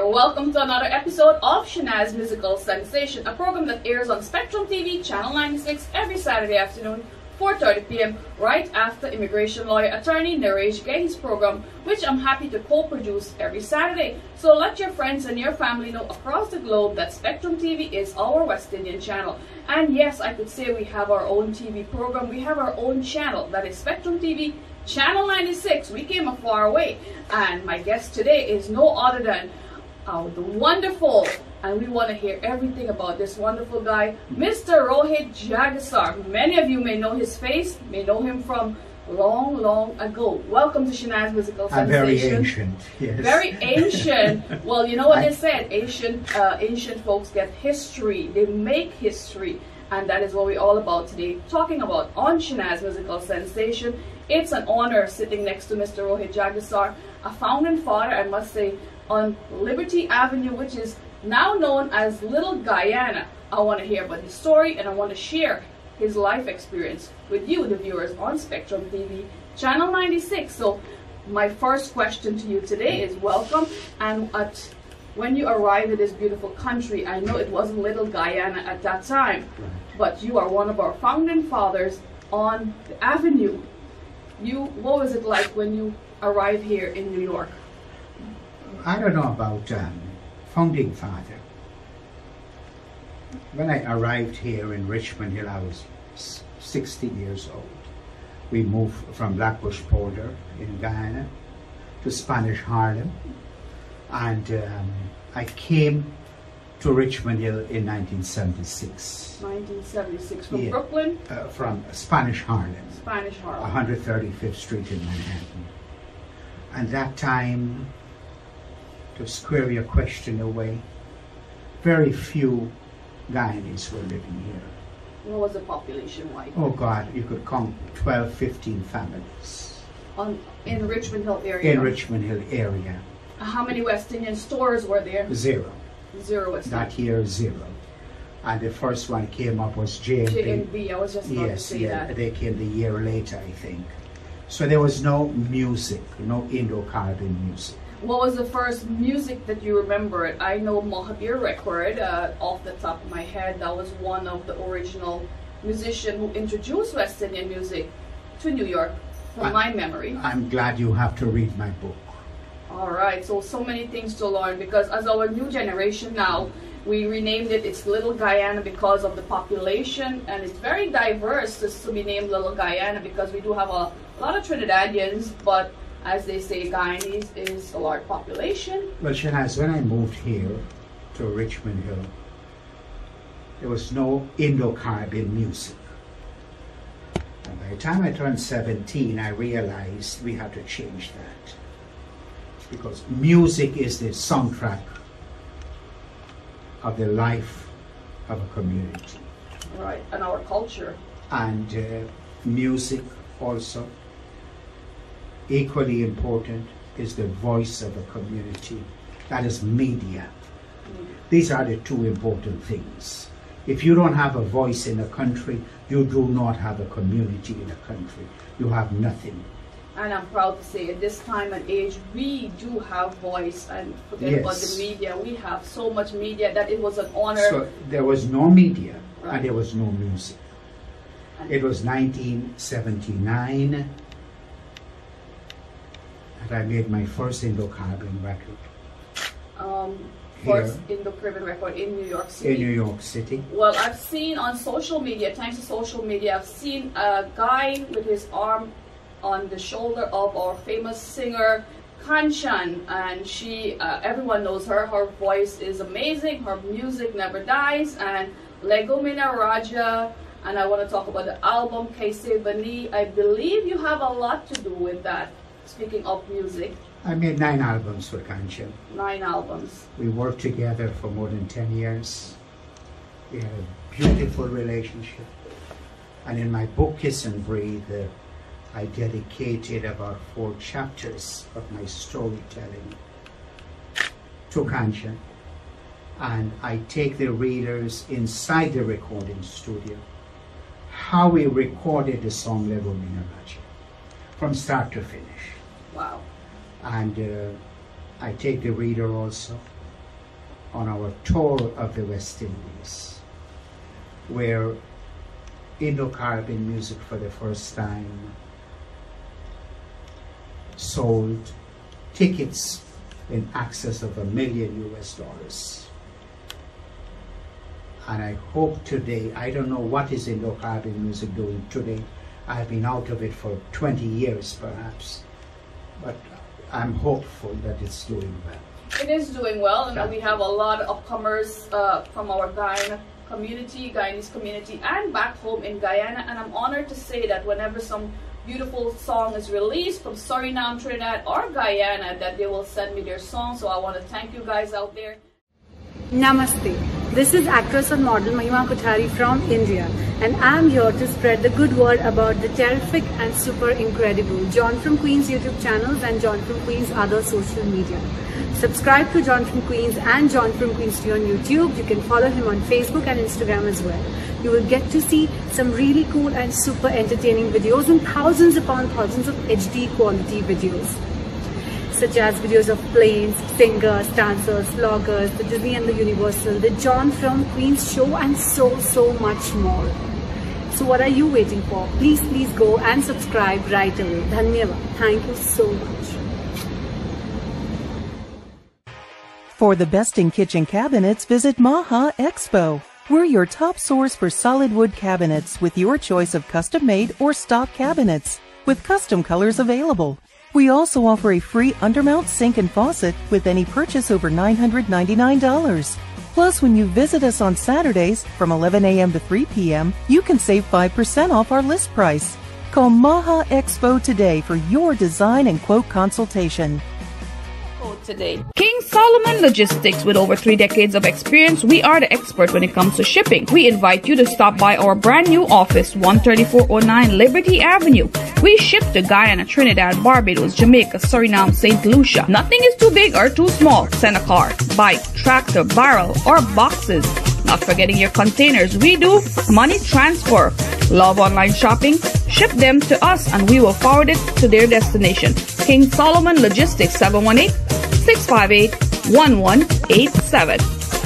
welcome to another episode of Shanaz Musical Sensation, a program that airs on Spectrum TV, Channel 96, every Saturday afternoon, 4.30 p.m., right after immigration lawyer attorney Naresh Gehi's program, which I'm happy to co-produce every Saturday. So let your friends and your family know across the globe that Spectrum TV is our West Indian channel. And yes, I could say we have our own TV program. We have our own channel, that is Spectrum TV, Channel 96. We came a far way. And my guest today is no other than the wonderful, and we want to hear everything about this wonderful guy, Mr. Rohit Jagessar. Many of you may know his face, may know him from long, long ago. Welcome to Shanaz Musical I'm Sensation. very ancient, yes. Very ancient. well, you know what I- they said. Ancient, uh, ancient folks get history. They make history, and that is what we're all about today. Talking about on Shanaz Musical Sensation. It's an honor sitting next to Mr. Rohit Jagessar, a founding father, I must say, on Liberty Avenue, which is now known as Little Guyana. I want to hear about his story, and I want to share his life experience with you, the viewers, on Spectrum TV, Channel 96. So, my first question to you today is welcome. And at when you arrived in this beautiful country, I know it wasn't Little Guyana at that time, but you are one of our founding fathers on the Avenue. You, what was it like when you arrived here in New York? I don't know about um, founding father. When I arrived here in Richmond Hill, I was s- 16 years old. We moved from Blackbush Polder in Guyana to Spanish Harlem, and um, I came to Richmond Hill in 1976 1976 from Yeah. Brooklyn, uh, from Spanish Harlem. Spanish Harlem. 135th Street in Manhattan. And that time, to square your question away, very few Guyanese were living here. What was the population like Oh God, you could count 12, 15 families on in Richmond Hill area? in Richmond Hill area. How many West Indian stores were there? Zero. Zero West That year, zero. And the first one came up was. J&B. J&B, I was just about to Yes, say yeah, that. they came the year later, I think. So there was no music, no Indo-Caribbean music. What was the first music that you remembered? I know Mahabir record uh, off the top of my head. That was one of the original musician who introduced West Indian music to New York, from I- my memory. I'm glad you have to read my book. All right, so so many things to learn because as our new generation now, we renamed it. It's Little Guyana because of the population, and it's very diverse just to be named Little Guyana because we do have a lot of Trinidadians, but as they say, Guyanese is a large population. Well, Shanaz, when I moved here to Richmond Hill, there was no Indo-Caribbean music. And by the time I turned 17, I realized we had to change that. Because music is the soundtrack of the life of a community. Right, and our culture. and uh, music also. Equally important is the voice of a community, that is media. These are the two important things. If you don't have a voice in a country, you do not have a community in a country. You have nothing. And I'm proud to say at this time and age, we do have voice and forget about the media. We have so much media that it was an honor. So there was no media Right. and there was no music. And- It was 1979 that I made my first Indo-Caribbean record um, first Indo-Caribbean record in New York City. in New York City. Well, I've seen on social media, thanks to social media, I've seen a guy with his arm on the shoulder of our famous singer Kanchan, and she, uh, everyone knows her. Her voice is amazing. Her music never dies. And Legomina Raja, and I want to talk about the album Kaise Bani. I believe you have a lot to do with that. Speaking of music, I made nine albums for Kanchan. nine albums. We worked together for more than 10 years. We had a beautiful relationship. And in my book, Kiss and Breathe, uh, I dedicated about four chapters of my storytelling to Kanchan. And I take the readers inside the recording studio, how we recorded the song Lego Minaraja, from start to finish. And uh, I take the reader also on our tour of the West Indies, where Indo-Caribbean music for the first time sold tickets in excess of a million US dollars. And I hope today, I don't know what is Indo-Caribbean music doing today. I've been out of it for 20 years perhaps, but I'm hopeful that it's doing well. It is doing well, and we have a lot of upcomers uh, from our Guyana community, Guyanese community, and back home in Guyana. And I'm honored to say that whenever some beautiful song is released from Suriname, Trinidad, or Guyana, that they will send me their song. So I want to thank you guys out there. Namaste. This is actress and model Mahima Kothari from India and I'm here to spread the good word about the terrific and super incredible John from Queens YouTube channels and John from Queens other social media. Subscribe to John from Queens and John from Queens on YouTube. You can follow him on Facebook and Instagram as well. You will get to see some really cool and super entertaining videos and thousands upon thousands of HD quality videos such as videos of planes, singers, dancers, vloggers, the Disney and the Universal, the John from Queen's show and so, so much more. So what are you waiting for? Please, please go and subscribe right away. Thank you so much. For the best in kitchen cabinets, visit Maha Expo. We're your top source for solid wood cabinets with your choice of custom made or stock cabinets with custom colors available. We also offer a free undermount sink and faucet with any purchase over $999. Plus, when you visit us on Saturdays from 11 a.m. to 3 p.m., you can save 5% off our list price. Call Maha Expo today for your design and quote consultation today. King Solomon Logistics, with over three decades of experience, we are the expert when it comes to shipping. We invite you to stop by our brand new office, 13409 Liberty Avenue. We ship to Guyana, Trinidad, Barbados, Jamaica, Suriname, St. Lucia. Nothing is too big or too small. Send a car, bike, tractor, barrel, or boxes. Not forgetting your containers. We do money transfer. Love online shopping? Ship them to us and we will forward it to their destination. King Solomon Logistics 718 658 1187.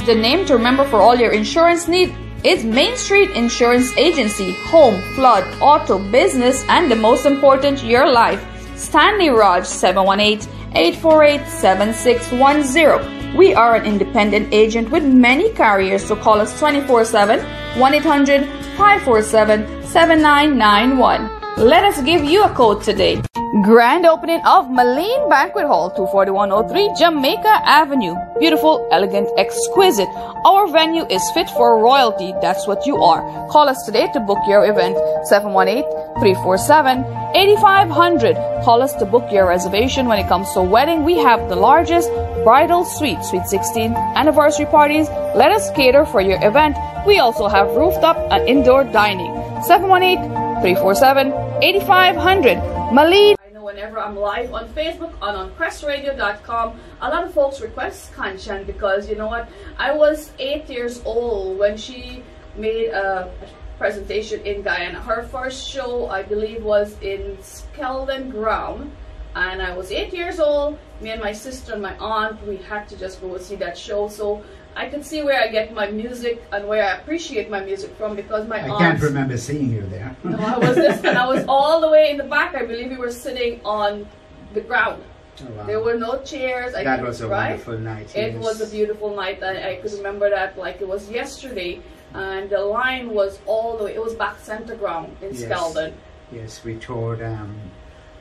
The name to remember for all your insurance needs is Main Street Insurance Agency, home, flood, auto, business, and the most important, your life. Stanley Raj 718 848 7610. We are an independent agent with many carriers, so call us 24 7 1 800 547 7991. Let us give you a code today. Grand opening of Maline Banquet Hall, 24103 Jamaica Avenue. Beautiful, elegant, exquisite. Our venue is fit for royalty. That's what you are. Call us today to book your event. 718-347-8500. Call us to book your reservation when it comes to wedding. We have the largest bridal suite, Suite 16 anniversary parties. Let us cater for your event. We also have rooftop and indoor dining. 718-347-8500. Malid whenever I'm live on Facebook and on CrestRadio.com. A lot of folks request Kanchan because you know what? I was eight years old when she made a presentation in Guyana. Her first show, I believe, was in Skeldon Ground. And I was eight years old. Me and my sister and my aunt, we had to just go see that show. So I can see where I get my music and where I appreciate my music from because my I can't remember seeing you there. no, I was this, and I was all the way in the back. I believe we were sitting on the ground. Oh, wow. There were no chairs. I that was a right? wonderful night. It yes. was a beautiful night. I, I could remember that like it was yesterday. And the line was all the way. It was back center ground in yes. Skeldon. Yes, we toured um,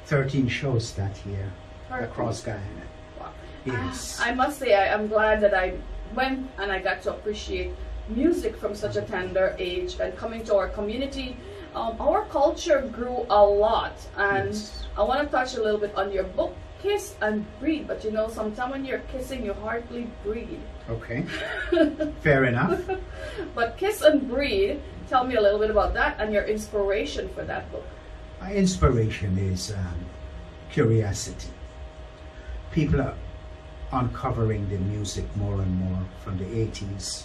13 shows that year across Guyana. Wow. Yes. I must say, I, I'm glad that I went and I got to appreciate music from such a tender age and coming to our community. Um, our culture grew a lot and yes. I want to touch a little bit on your book, Kiss and Breathe. But you know, sometimes when you're kissing, you hardly breathe. Okay, fair enough. but Kiss and Breathe, tell me a little bit about that and your inspiration for that book. My inspiration is um, curiosity. People are uncovering the music more and more from the 80s.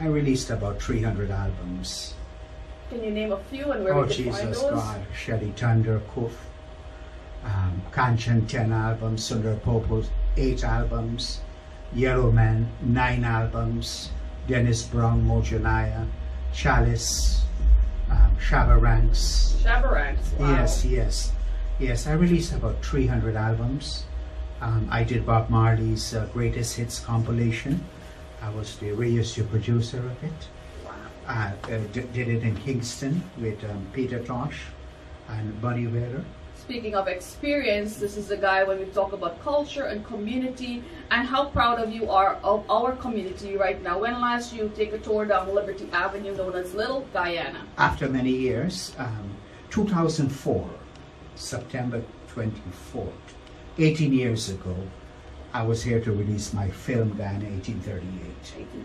I released about 300 albums. Can you name a few and where oh, we can Jesus find those? God, Shelly Thunder, Kuf, um, Kanchan 10 albums, Sundar Popo 8 albums, Yellowman, nine albums, Dennis Brown, Mojanaya, Chalice, um, Shabba Ranks. Shabba Wow. Yes, yes, yes. I released about 300 albums. Um, I did Bob Marley's uh, Greatest Hits compilation. I was the radio producer of it. Wow. I uh, did it in Kingston with um, Peter Tosh and Bunny Wailer. Speaking of experience, this is the guy when we talk about culture and community and how proud of you are of our community right now. When last you take a tour down Liberty Avenue known as Little Guyana? After many years, um, 2004, September 24th, 18 years ago, I was here to release my film Guiana 1838.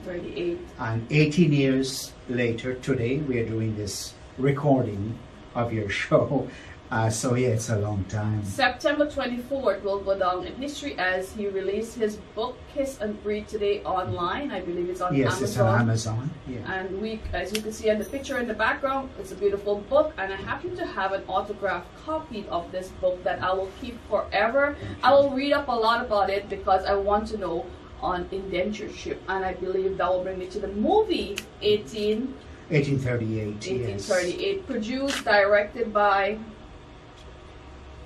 1838. And 18 years later, today, we are doing this recording of your show uh, so yeah, it's a long time. September 24th will go down in history as he released his book Kiss and Breathe today online. I believe it's on yes, Amazon. it's on Amazon. Yeah. And we, as you can see in the picture in the background, it's a beautiful book. And I happen to have an autographed copy of this book that I will keep forever. I will read up a lot about it because I want to know on indentureship. And I believe that will bring me to the movie 18. 1838. 1838, yes. produced, directed by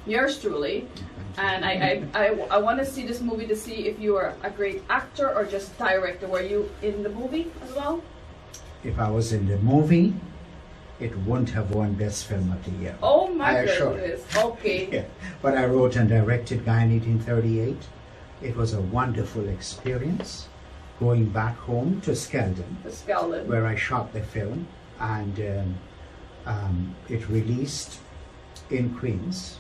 yours truly. And I, I, I, I want to see this movie to see if you are a great actor or just director. Were you in the movie as well? If I was in the movie, it wouldn't have won Best Film of the Year. Oh my I goodness. Okay. yeah. But I wrote and directed Guiana 1838. It was a wonderful experience going back home to Skeldon, Skeldon. where I shot the film. And um, um, it released in Queens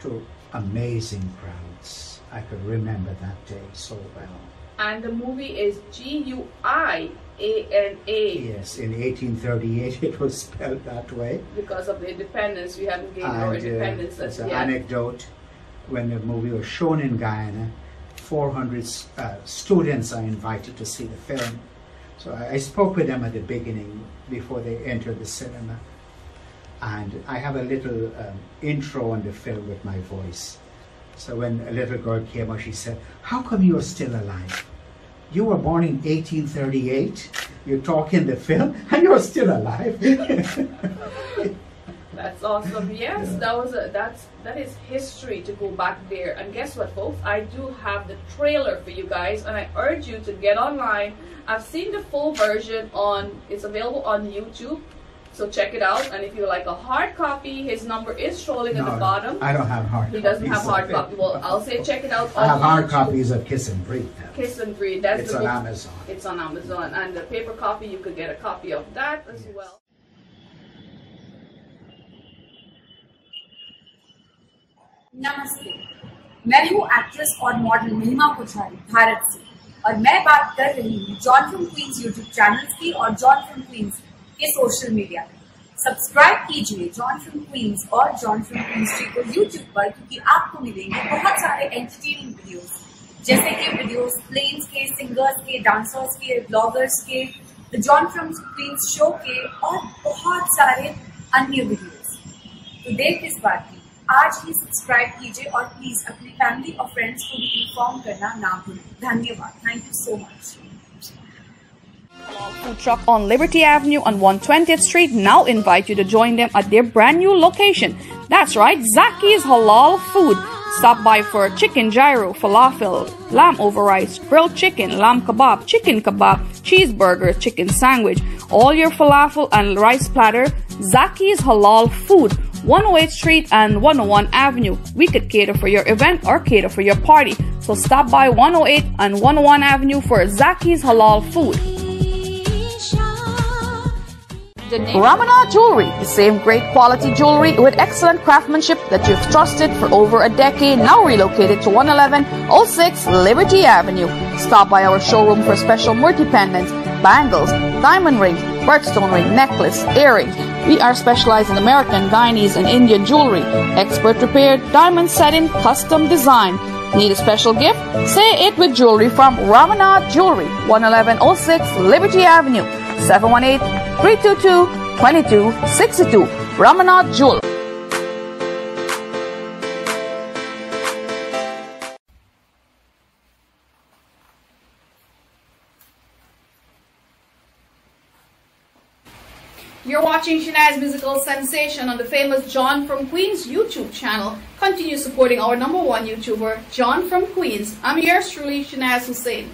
to amazing crowds. I could remember that day so well. And the movie is G U I A N A. Yes, in 1838 it was spelled that way. Because of the independence, we haven't gained and, our uh, independence uh, as an anecdote. When the movie was shown in Guyana, 400 uh, students are invited to see the film. So I, I spoke with them at the beginning before they entered the cinema and I have a little um, intro on the film with my voice. So when a little girl came out, she said, how come you are still alive? You were born in 1838, you talk in the film, and you're still alive. that's awesome. Yes, yeah. that was a, that's that is history to go back there. And guess what, folks? I do have the trailer for you guys, and I urge you to get online. I've seen the full version on. It's available on YouTube. So check it out. And if you like a hard copy, his number is scrolling no, at the bottom. I don't have hard. He doesn't have hard copy. Well, I'll say check it out. I have hard copies of Kiss and Breathe. Kiss and Breathe. That's it's on book. Amazon. It's on Amazon, and the paper copy you could get a copy of that as yes. well. नमस्ते मैं हूँ actress और model महिमा कोठारी भारत से और मैं बात कर रही हूँ John from Queens YouTube channels की और जॉन फ्रॉम क्वींस के सोशल मीडिया सब्सक्राइब कीजिए जॉन फ्रॉम क्वींस और जॉन फ्रॉम को यूट्यूब पर, क्योंकि आपको मिलेंगे बहुत सारे एंटरटेनिंग वीडियोस जैसे कि वीडियोस प्लेन्स के सिंगर्स के डांसर्स के ब्लॉगर्स के the John from Queens show के और बहुत सारे अन्य वीडियोस तो देर किस बात की, आज ही सब्सक्राइब कीजिए और प्लीज़ अपनी फैमिली और फ्रेंड्स को भी इन्फॉर्म करना ना भूलें। धन्यवाद। Thank you so much Food truck on Liberty Avenue on 120th Street now invite you to join them at their brand new location. That's right, Zaki's Halal Food. Stop by for chicken gyro, falafel, lamb over rice, grilled chicken, lamb kebab, chicken kebab, cheeseburger, chicken sandwich, all your falafel and rice platter. Zaki's Halal Food. 108th Street and 101 Avenue. We could cater for your event or cater for your party. So stop by 108 and 101 Avenue for Zaki's Halal Food. Ramana Jewelry, the same great quality jewelry with excellent craftsmanship that you've trusted for over a decade, now relocated to 111 06 Liberty Avenue. Stop by our showroom for special multi pendants, bangles, diamond rings, birthstone ring, necklace, earrings. We are specialized in American, Guyanese, and Indian jewelry. Expert prepared, diamond setting, custom design. Need a special gift? Say it with jewelry from Ramana Jewelry, 11106 Liberty Avenue, 718-322-2262. Ramanath Jewel. You're watching Shanaz musical sensation on the famous John from Queens YouTube channel. Continue supporting our number one YouTuber, John from Queens. I'm yours truly, Shanaz Hussein.